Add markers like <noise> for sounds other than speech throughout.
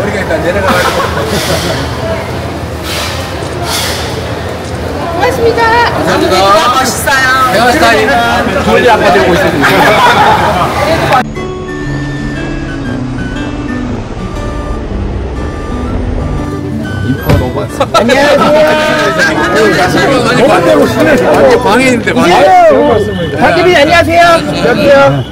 머리가 일단 내려가가지고. 고맙습니다. 감사합니다. 멋있어요. 대화 스타일 돌리 아빠 되고 있습니다. 인파 너무 많습니다. 안녕하세요. 완전 광해인데 광해. 박기빈 안녕하세요. 여기요.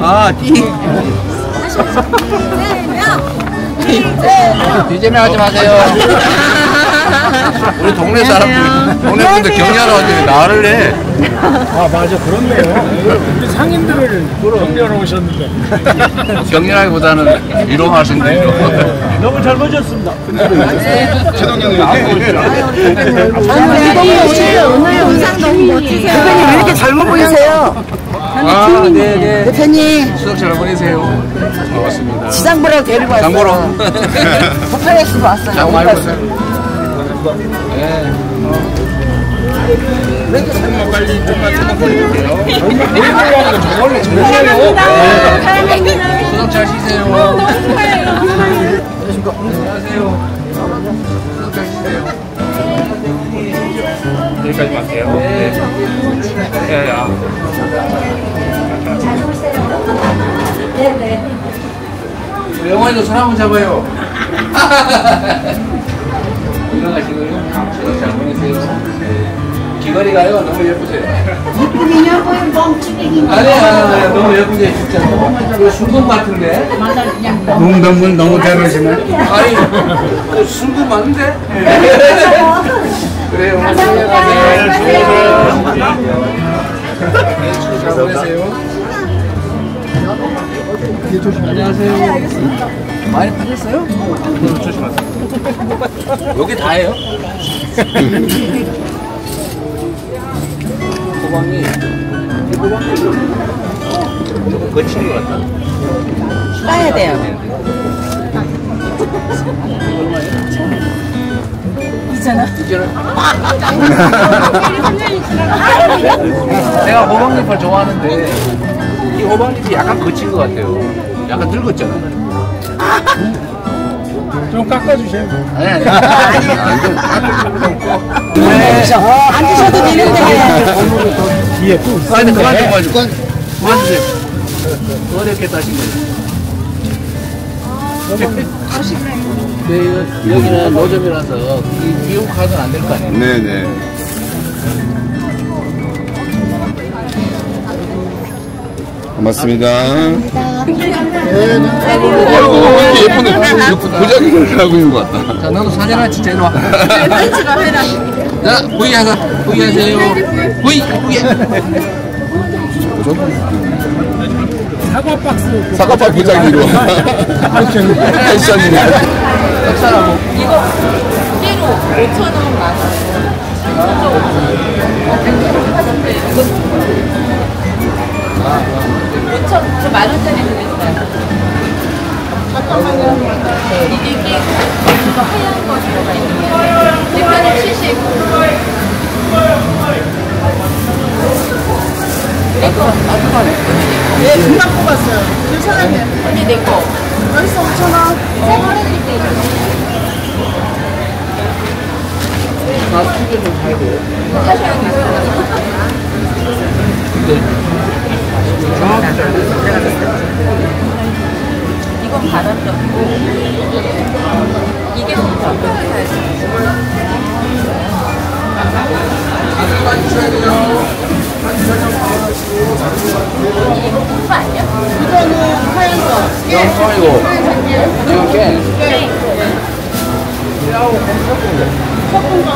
아, 띠. 뒤재명 하지 마세요. <laughs> 우리 동네 사람들, 동네 분들 격려하러 왔는데 나를 해. 아 맞아 그렇네요. <laughs> 우리 상인들을 격려하러 오셨는데 <laughs> 격려하기보다는 위로하신다, 위로. 너무 젊어졌습니다. 오늘 영상 너무 멋지세요. 대표님 왜 이렇게 젊어 보이세요? 아, 네, 네. 대표님 수석 잘 보내세요. 반갑습니다. 보라고 데리고 왔어요. 장보러. 포카레스 왔어요. 장 많이 보세요. 네. 빨리 좀만 좀만 보내볼게요. 원래 정말요. 수석 잘 쉬세요. 안녕하세요. 수석 잘 쉬세요. 여기까지 갈게요. 네. 네. 야, 영화에도 손 한번 잡아요. <laughs> 일어나시고요. 수석 잘 보내세요. 귀걸이가요. 너무 예쁘세요. 이쁘기냐 보면 뻥치기. 아니, 아니, 아니, 너무 예쁘게 진짜. 이거 순금 같은데? 농담은 너무 잘하시네. 아니, 그 순금 맞는데? <laughs> 그래요. 안녕하세요. 잘 보내세요. 안녕하세요. 많이 파셨어요? 여기 다예요? 호박이 호박이 조금 거친 것 같다. 따야 돼요. <laughs> 내가 호박잎을 좋아하는데 이 호박잎이 약간 거친 것 같아요. 약간 늙었잖아. 좀 깎아주세요. 아니 아니. 아니. 네. 앉으셔도 되는데. 뒤에 또 있어. 아니 그만 좀 그만 좀 그만 주세요. 어렵게 따신 거예요. 네, 여기는 노점이라서 이 미국 카드는 안 될 거 아니에요. 네네. 고맙습니다. 아이고, 이렇게 예쁜데, 보자기를 하고 있는 것 같다. 자, 너도 사진 하나 찍자, 이리와. 자, V 하자, V 하세요. V, V. 사과 박스. 사과파 보자기로. 패션이네. 역사라고. 이거 끼로 5천 원만 원. 오천 저만 원짜리 드렸어요. 잠깐만요. 이게 끼 이거 하얀 거 들어가 있는 거. 대표님 70. 내 거. 네, 금방 뽑았어요. 괜찮아요. 언니 내 거. 여기서 5천 원. 새거 해드릴게요. 나 투표 좀 돼요. 하셔야 돼요. 이건 바람잡고 이게 진짜 이거 공부 아니야? 이거는 하얀 거. 영성이고, 이거 깨. 섞은 거.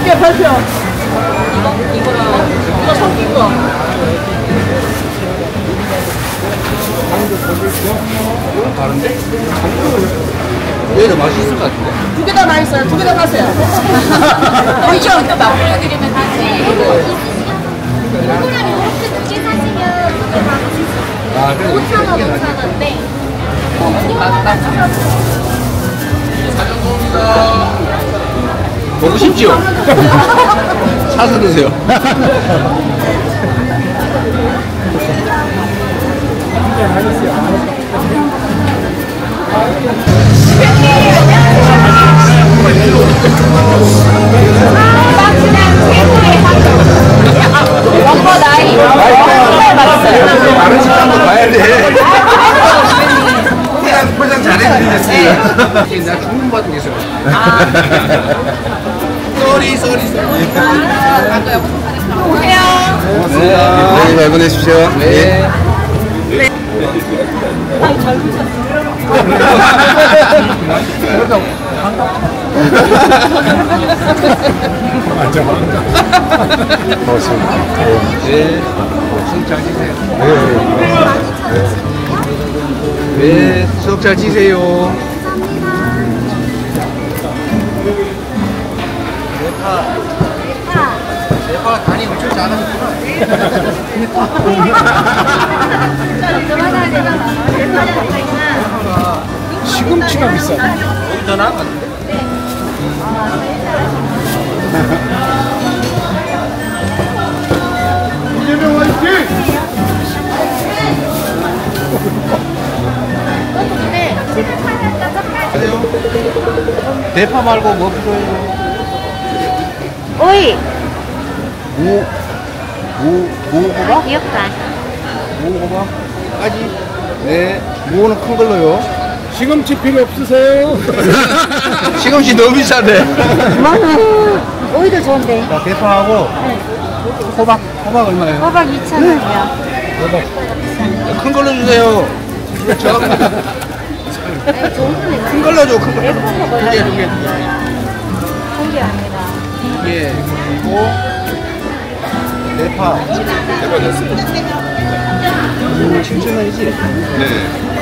이게 발표. 이거 이거랑 이거 섞인 거. 다른데? 얘도 맛있을 것 같은데? 두 개 다 맛있어요. 두 개 다 가세요. 어, <laughs> 이거 또 맛보여드리면 하지. 동그라미 이렇게 두개 사시면 두개 받으실 수 있어요. 아, 그래. 5천 원, 5천 원인데 보고 싶지요? <laughs> 사서 드세요. <laughs> 네. 수업 잘 치세요. 네. 수업 잘 치세요. 대파 간이 엄청 잘하는구나. 시금치가 비싸. 더 나았는데? 대파 말고 뭐 필요해요? 오이. 무, 무, 무호박? 귀엽다. 무호박 까지? 네. 무는 큰 걸로요. 시금치 필요 없으세요? <laughs> 시금치 너무 비싼데. 오이도 좋은데. 자, 대파하고 호박, 호박 얼마예요? 호박 2,000원이요. 큰 걸로 주세요. 저, 큰 걸로 줘, 큰 걸로. 두 개, 두 개, 두 개. 한게 아니라. 예, 그리고 대파. 대파 됐습니다. 7,000원이지? 네.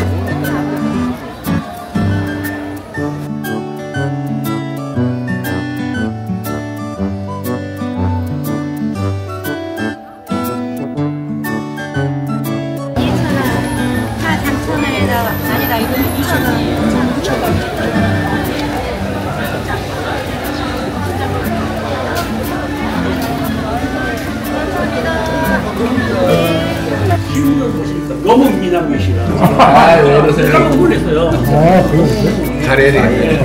너무 미남이시라. 아, 왜 그러세요? 깜짝 놀랐어요. 잘해야 되겠네.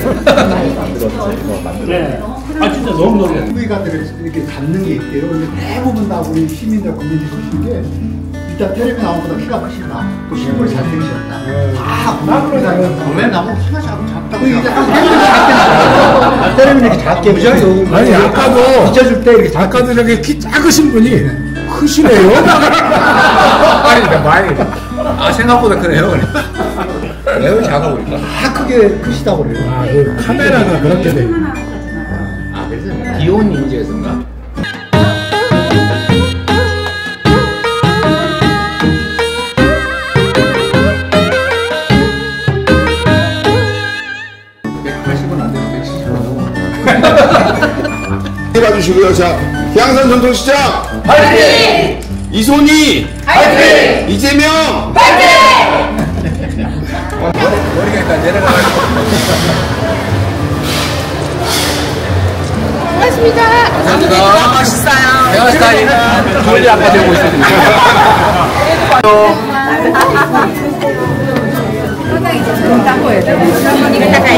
네. 아 진짜 너무 놀랐어요. 후기가들을 이렇게 잡는 게 있대요. 대부분 다 우리 시민들 국민들이 보시는 게 일단 텔레비 나온 것보다 키가 훨씬 나. 또 실물이 잘생기셨다. 아, 나그러 다니는 도매 나무 키가 작고 작다고. 이게 작게 텔레비는 이렇게 작게 보셔요. 아니 아까도 붙여줄 때 이렇게. 아까도 저기 키 작으신 분이 크시네요. <laughs> 아니, 많이. 아, 생각보다 크네요. 매우 작아 보니까. 다 크게 크시다고 그래요. 아, 그 카메라가 그렇게 돼. 아, 그래서 귀여운 이미지에서인가? 해봐 주시고요. 자, 양산 전통시장 파이팅! 이손희 파이팅! 이재명 머리가 일단 내려가가지고. 고맙습니다. 감사합니다. 맛있어요. 내가 스타일 둘리 아빠 되고 있습니다. 이거 닦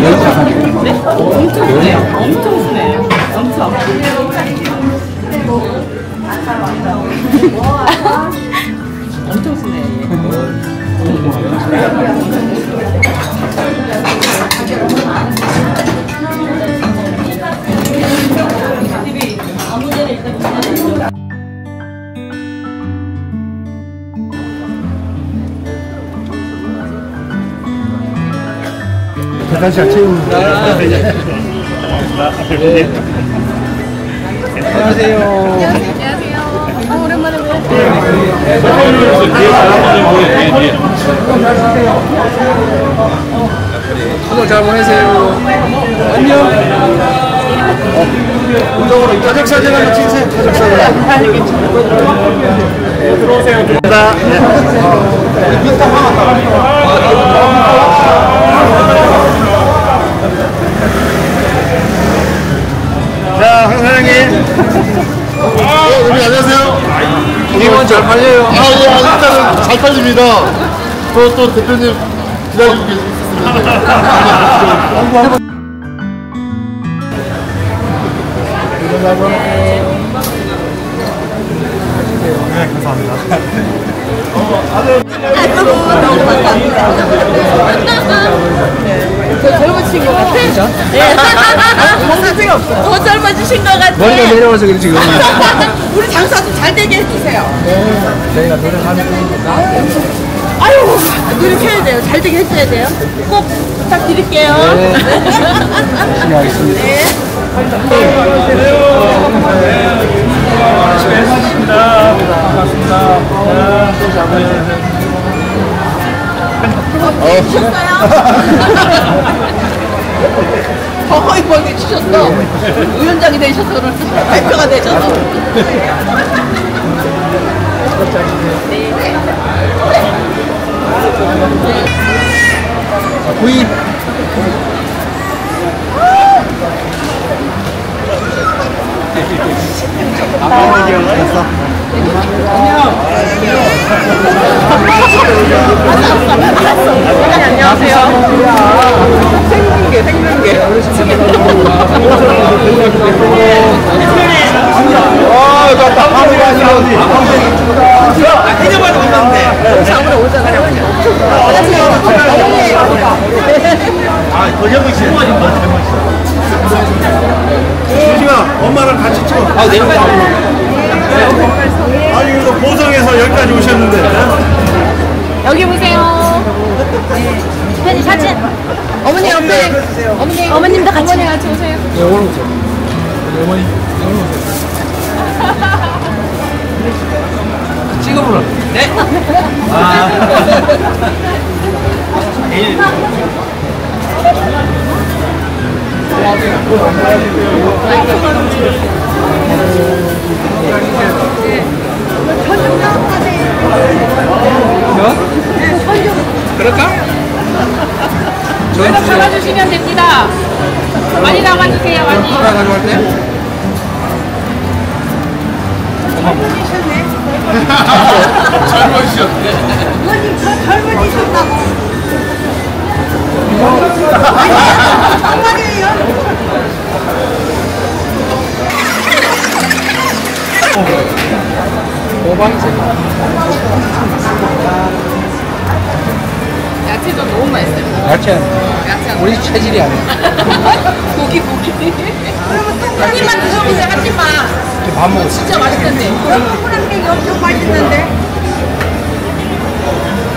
대 단시아 체육. 수고 잘 보내세요. 안녕. 가족 사진 한번 찍으세요. 가족 사진. 네, 들어오세요. 들어오세요. 자, 황 사장님. 어, 여기 안녕하세요. 이건 잘 팔려요. 아, 예, 아, 일단은 잘 팔립니다. 또, 또 대표님 기다리고 계십니다. <laughs> 저 젊으신 것 같아. 네. 공사생이 없어요. 더 젊어지신 것 같아. 머리가 내려와서 그래 지금. <laughs> 우리 장사 좀 잘 되게 해주세요. 저희가 노력하는 중입니다. 아유, 노력해야 돼요. 잘 되게 해줘야 돼요. 꼭 부탁드릴게요. 네. 열심히 하겠습니다. 네. 거의 멀리 치셨어. 위원장이 되셔서 오늘. 대표가 되셔서. 구 찍어. 아 내려가. 아니, 이거 보성에서 여기까지 오셨는데. 여기 보세요. 팬이 사진. 어머니 옆에. 어머니. 어머님도 같이. 어머니 같이 오세요. 네, 오늘 오세요. 어머니, 오늘 오세요. <laughs> 찍어보라. 네? <laughs> <laughs> 그럴까? 이거 받아주시면 됩니다. 많이 담아주세요, 많이. 하나 가져갈 때? <laughs> 젊으셨네. 호박색. 야채도 너무 맛있어요. 야채. 우리 체질이 아니야. 고기, 고기. 한 입만 드셔보세요, 한 입만. 밥 먹었어. 진짜 맛있던데. 호랑이 엄청 맛있는데.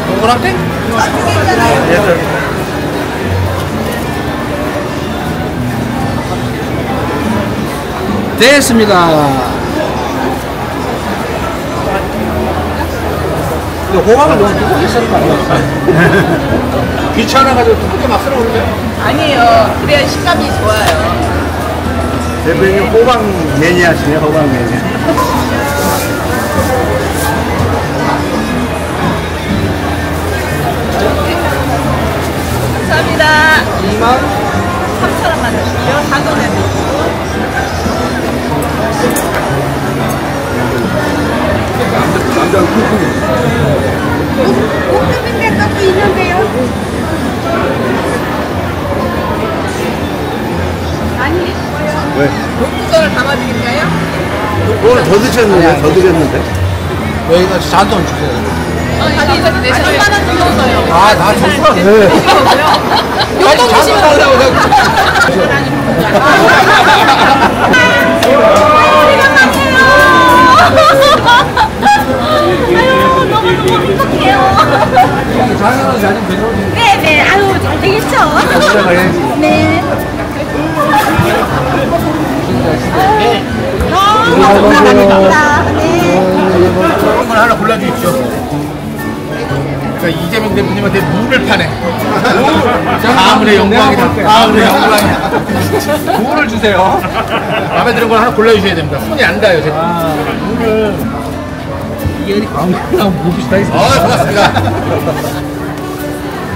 동그랗게? 됐습니다. 호박을 너무 두껍게 썰은 거 아니야? 귀찮아가지고 두껍게 막 썰어버리네. 아니에요. 그래야 식감이 좋아요. 대표님 호박 매니아시네, 호박 매니아. 감사합니다. 2만 3천 원만 주시죠. 단돈에 볶음인 게 떡도 있는데요. 아니, 왜? 녹두전을 담아드릴까요? 오늘 더 드셨는데, 더 드렸는데. 여기다 잔돈 주세요. 아니, 이거 내 3만 원 주셨어요. 아, 다 줬어? 네. 요거 드시면 달라고 내가. 아유, 너무 너무 행복해요. 장난은 사진 배달오지. 네네, 아유, 잘 되겠죠? 네. 너무 감사합니다. 네. 한번 하나 골라주십시오. 자, 이재명 대표님한테 물을 파네. 가물의 영광이다. 가물의 영광이다. 물을 주세요. 마음에 드는 걸 하나 골라주셔야 됩니다. 손이 안 닿아요, 제가. 물을. 이게 광고랑 mov시다 있어. 어, 고맙습니다.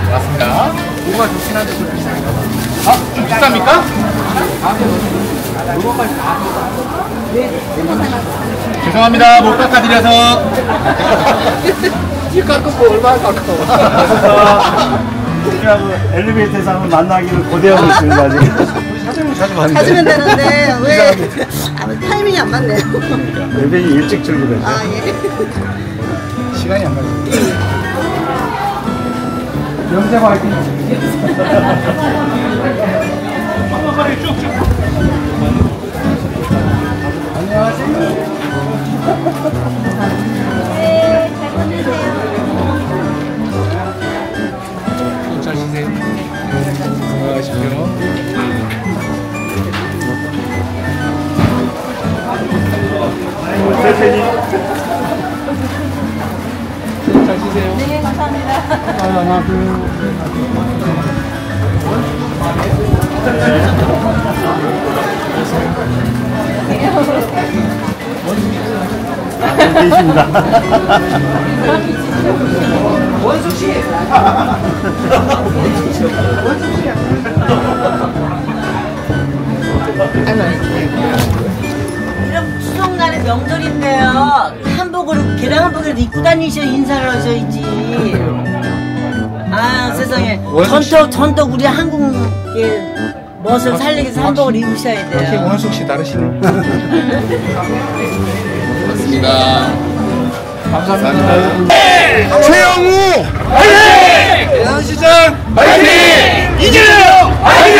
고맙습니다. 뭐가 좋긴 한데 좀 비싸니까. 아, 좀 비쌉니까? 죄송합니다. 못 깎아드려서. 이 깎은 거 얼마나 깎아. 엘리베이터에서 한번 만나기를 고대하고 있습니다 지금. 찾으면 되는데 <laughs> 왜 아, 타이밍이 안 맞네요. 엘리베이터 일찍 출근했죠. 아 예. 시간이 안 맞아요. 네, 잘 보내세요. 감사합니다. 이런 추석날에 명절인데요. 한복을 계량 한복을 입고 다니셔 인사를 하셔야지. 아 세상에 전통 전통 우리 한국의 멋을 살리기 위해서 한복을 입으셔야 돼요. 원숙 씨 다르시네. 고맙습니다. 감사합니다. 최영우 화이팅! 대산시장 화이팅! 이재명 화이팅!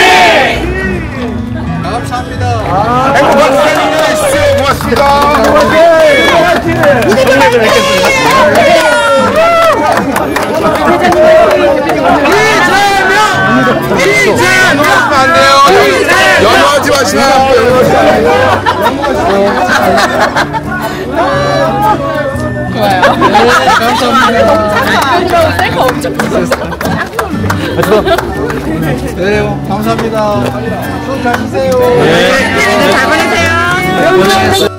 감사합니다. 행복한 되십시오. 고맙습니다. 이재명! 이재명! 안 돼요. 연호하지 마시고. 좋아요. 감사합니다. 셀카 엄청 그래요. 감사합니다. 수고 잘 쉬세요. 잘 보내세요.